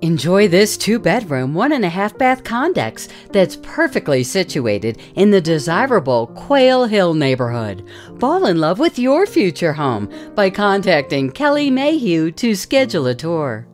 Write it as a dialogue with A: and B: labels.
A: Enjoy this two bedroom, one and a half bath condex that's perfectly situated in the desirable Quail Hill neighborhood. Fall in love with your future home by contacting Kelley Maheu to schedule a tour.